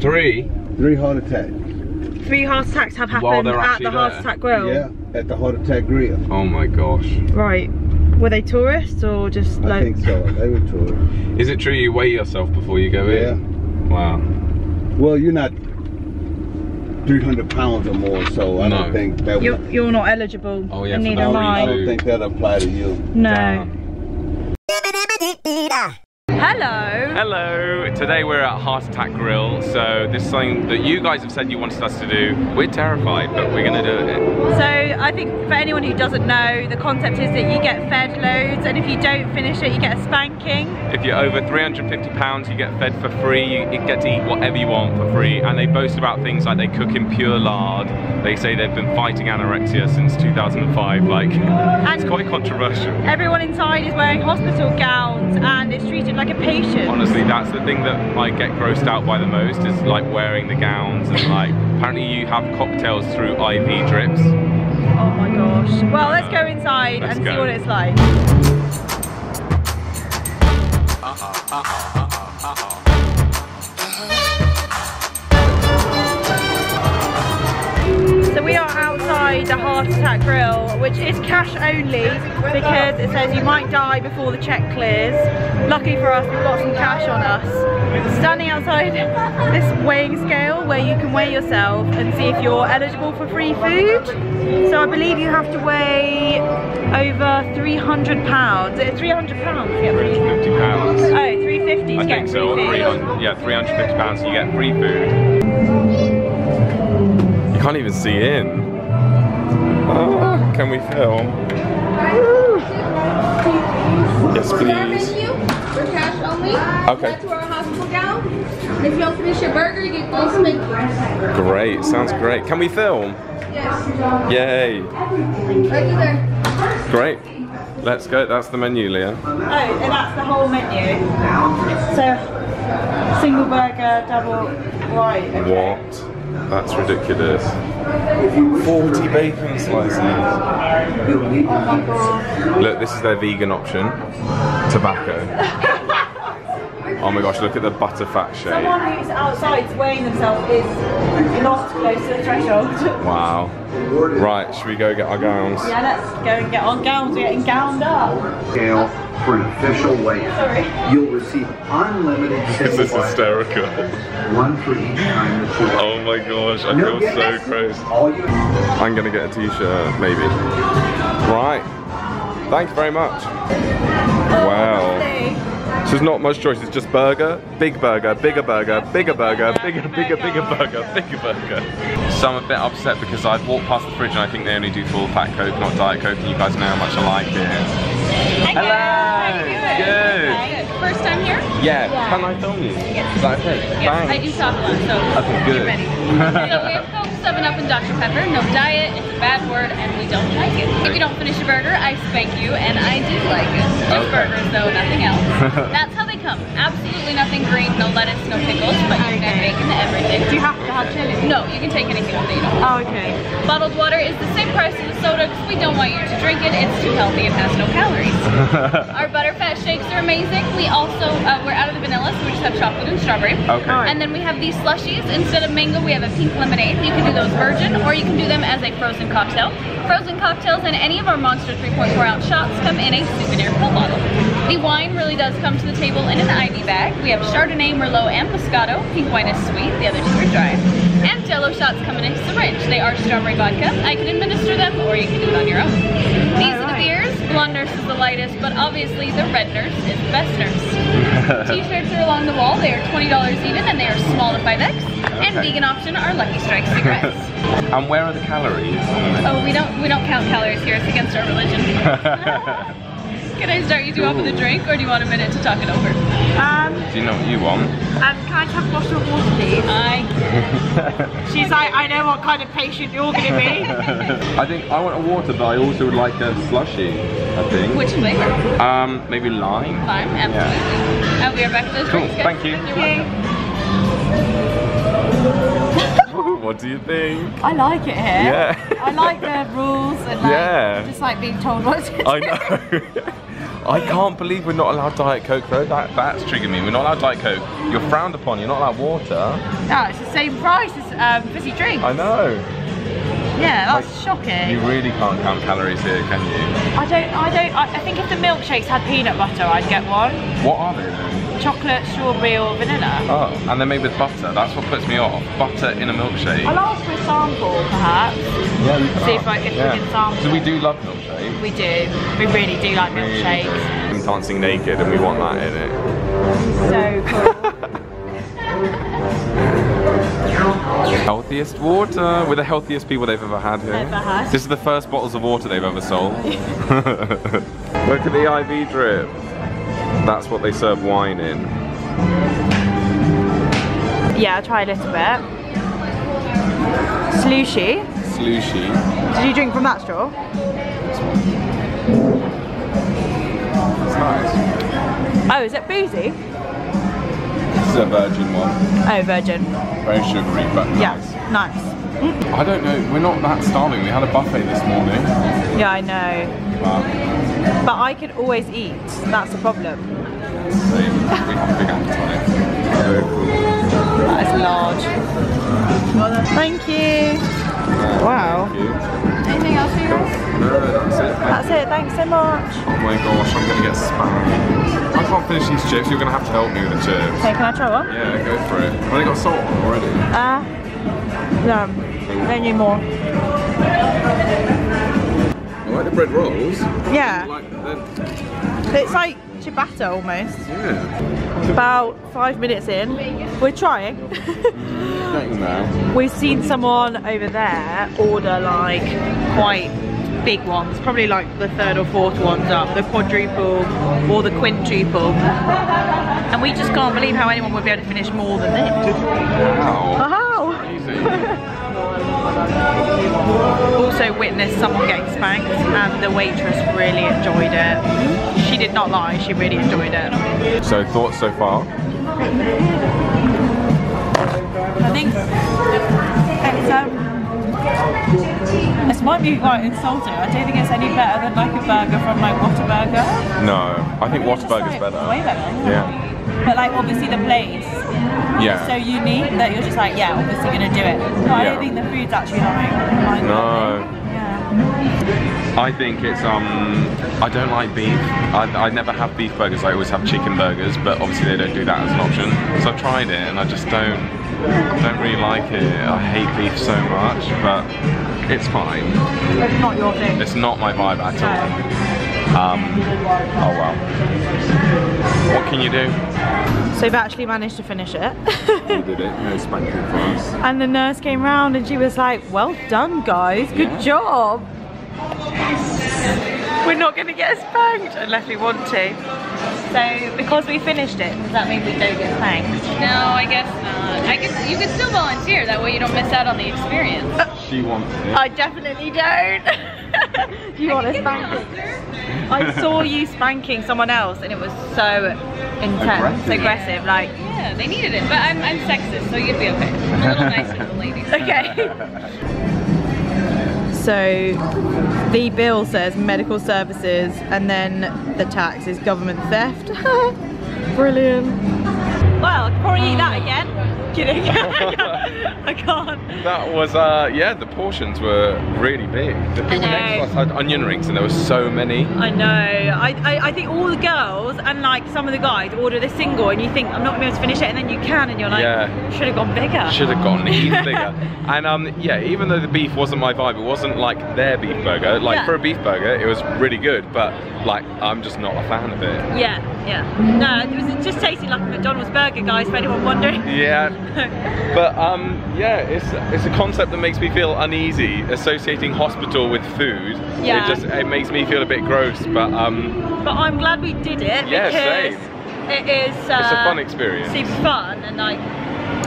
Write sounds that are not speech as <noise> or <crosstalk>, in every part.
Three? Three heart attacks. Three heart attacks have happened at actually the Heart? Attack Grill. Yeah, at the heart attack grill. Oh my gosh. Right. Were they tourists or just I like? think so. They were tourists. Is it true you weigh yourself before you go in? Yeah. in? Wow. Well, you're not 300 pounds or more, so I No. don't think that would. You're, you're not eligible. Oh, yeah, and neither am I I. don't think that'll apply to you. No. Damn. Hello. Hello, today we're at Heart Attack Grill. So this is something that you guys have said you wanted us to do. We're terrified, but we're gonna do it. So I think for anyone who doesn't know, the concept is that you get fed loads, and if you don't finish it, you get a spanking. If you're over 350 pounds, you get fed for free. You, get to eat whatever you want for free. And they boast about things like they cook in pure lard. They say they've been fighting anorexia since 2005. Like, it's quite controversial. Everyone inside is wearing hospital gowns and is treated like a patient. Honestly, that's the thing that I get grossed out by the most is like wearing the gowns and like <laughs> apparently you have cocktails through IV drips. Oh my gosh. Well, let's go uh, inside Let's and go. see what it's like. So we are the Heart Attack Grill, which is cash only because it says you might die before the check clears. Lucky for us, we've got some cash on us. Standing outside <laughs> this weighing scale where you can weigh yourself and see if you're eligible for free food. So I believe you have to weigh over 300 pounds. Is 300 pounds to get free 50 pounds. Oh, 350 I think so. food. 300, yeah, 350 pounds. You get free food. You can't even see in. Can we film? Yes, please. menu, we're cash only. Okay. That's our hospital gown. If you don't finish your burger, you get free spanking. Great. Sounds great. Can we film? Yes. Yay. Right there. Great. Let's go. That's the menu, Lia. Oh, and that's the whole menu. So, single burger, double, right. okay. What? That's ridiculous. 40 bacon slices. My god. Look, this is their vegan option. Tobacco. <laughs> Oh my gosh, look at the butter fat shake. Someone who's outside weighing themselves is not close to the threshold. <laughs> Wow. Right, should we go get our gowns? yeah, let's go and get our gowns. We're getting gowned up. scale for an official weigh-in. Sorry. You'll receive unlimited <laughs> This is hysterical. one for each time that you. Oh my gosh, I No feel so guess. gross. I'm gonna get a t-shirt, maybe. Right. Thanks very much. Oh, wow. Lovely. So there's not much choice, it's just burger, big burger, bigger burger, bigger burger, bigger, bigger, bigger burger, bigger burger. So I'm a bit upset because I've walked past the fridge and I think they only do full fat Coke, not Diet Coke, and you guys know how much I like it. Hello! Good! First time here? Yeah, can I film you? Is that okay? Yes, I do talk a lot, so Okay, good. get ready. <laughs> so we have Coke, 7 Up, and Dr. Pepper. No diet, it's a bad word, and we don't like it. If you don't finish your burger, I spank you, and I do like it. Just Okay. burgers, though, nothing else. <laughs> That's how they come. Absolutely nothing green, no lettuce, no pickles, but you can add Okay. bacon to everything. Do you have to have chili? No, you can take anything with it. you don't. Oh, okay. Bottled water is the same price as the soda because we don't want you to drink it. It's too healthy It has no calories. <laughs> Our butterfat shakes are amazing. We also, uh, we're out of the vanilla, so we just have chocolate and strawberry. Okay. And then we have these slushies. Instead of mango, we have a pink lemonade. You can do those virgin or you can do them as a frozen cocktail. Frozen cocktails and any of our Monster 3.4 ounce shots come in a souvenir pill bottle. The wine really does come to the table in an IV bag. We have Chardonnay, Merlot, and Moscato. Pink wine is sweet, the other two are dry. And Jello shots come in a syringe. They are strawberry vodka. I can administer them or you can do it on your own. These are the beers. Blonde Nurse is the lightest, but obviously the Red Nurse is the best nurse. <laughs> T-shirts are along the wall. They are $20 even and they are small to 5X. And vegan option are Lucky Strike cigarettes. <laughs> and where are the calories? oh, we don't we don't count calories here. It's against our religion. <laughs> Can I start you two off with a drink or do you want a minute to talk it over? Um, Do you know what you want? um, can I have a bottle of water, please? I <laughs> She's like, I know what kind of patient you're going to be. <laughs> I think I want a water, but I also would like a slushy. I think. which flavor? Um, maybe lime. Lime, absolutely. And we are back to those Cool. drinks. guys. Thank you. <laughs> What do you think? I like it here. Yeah. I like the rules and like, Yeah. just like being told what to do. I know. I can't believe we're not allowed Diet Coke though. That, that's triggering me. We're not allowed Diet Coke. You're frowned upon. You're not allowed water. No, it's the same price as um, fizzy drink. I know. Yeah, that's Like, shocking. You really can't count calories here, can you? I don't, I don't, I, I think if the milkshakes had peanut butter, I'd get one. What are they then? Chocolate, strawberry or vanilla. Oh, and they're made with butter. That's what puts me off. Butter in a milkshake. I'll ask for a sample, perhaps. Yeah, we See if I- if we can sample So we do love milkshakes. We do. We really do like milkshakes. I'm dancing naked and we want that in it. So cool. Healthiest water. We're the healthiest people they've ever had here. Ever had. This is the first bottles of water they've ever sold. <laughs> Look at the IV drip. That's what they serve wine in. yeah, I'll try a little bit. Slushy. Slushy. Did you drink from that straw? It's nice. Oh, is it boozy? This is a virgin one. Oh, virgin. Very sugary, but Yeah, nice. nice. I don't know. We're not that starving. We had a buffet this morning. Yeah, I know. But But I could always eat. That's the problem. same. We have a big appetite. Very cool. That is large. Thank you. Wow. Thank you. Anything else for you guys? No, that's it. Thanks so much. Oh my gosh, I'm gonna get spammed. I can't finish these chips. You're gonna have to help me with the chips. Okay, can I try one? Yeah, go for it. Well, they got salt on already. Uh, no. Don't need more. I like the bread rolls. Yeah. Like, It's like ciabatta almost. yeah. About five minutes in, we're trying. There. We've seen someone over there order like quite big ones, probably like the third or fourth ones up, the quadruple or the quintuple. And we just can't believe how anyone would be able to finish more than this. Wow. Amazing. Also witnessed someone getting spanked and the waitress really enjoyed it. She did not lie, she really enjoyed it. So, thoughts so far? I think this might be quite insulting. I don't think it's any better than like a burger from like Whataburger. No. I think Whataburger's like, better. Way better. Yeah. But like obviously the place Yeah. is so unique that you're just like, yeah, obviously gonna do it. But I don't think the food's actually like, like No. Yeah. I think it's um I don't like beef. I, I never have beef burgers. I always have chicken burgers, but obviously they don't do that as an option. So I've tried it and I just don't don't really like it. I hate beef so much, but it's fine. It's not your thing. It's not my vibe at all. Um, oh well. What can you do? So we've actually managed to finish it. You <laughs> did it. No spanking for us. and the nurse came round and she was like, well done guys, good Yeah. job. We're not gonna get spanked unless we want to. So because we finished it, does that mean we don't get spanked? No, I guess not. I guess you can still volunteer. That way you don't miss out on the experience. <laughs> She wants it. I definitely don't. <laughs> Do you want to spank me? I saw you spanking someone else and it was so intense, Aggressive. aggressive, like, Yeah, they needed it, but I'm, I'm sexist, so you'd be okay. I'm a <laughs> little nicer to the ladies. okay. So the bill says medical services and then the tax is government theft. <laughs> Brilliant. Well, I could probably eat that again. Kidding. <laughs> I can't. That was, uh, yeah, the portions were really big. The people next to us had onion rings and there were so many. I know. I, I, I think all the girls and like some of the guys order this single and you think I'm not gonna be able to finish it and then you can and you're like, Yeah. should have gone bigger. Should have gone <laughs> even bigger. And um, yeah, even though the beef wasn't my vibe, it wasn't like their beef burger. Like Yeah. for a beef burger, it was really good, but like I'm just not a fan of it. Yeah, yeah. No, it was just tasting like a McDonald's burger, guys, for anyone wondering. Yeah, <laughs> but um, yeah, it's it's a concept that makes me feel uneasy associating hospital with food. Yeah. It just it makes me feel a bit gross, but um, But I'm glad we did it Yeah, because same. it is uh, it's a fun experience. super fun and like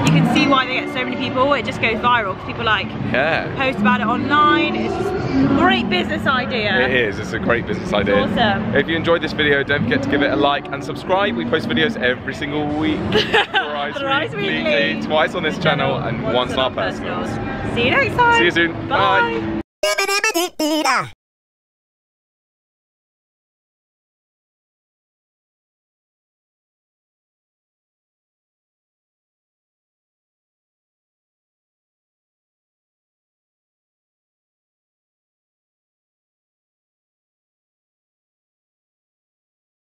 you can see why they get so many people. It just goes viral because people like Yeah. post about it online. It's a great business idea. It is, it's a great business idea. Awesome. If you enjoyed this video, don't forget to give it a like and subscribe. We post videos every single week. <laughs> Thrice Thrice weekly, weekly. twice on this channel and once on our personals. See you next time. See you soon. Bye. Bye.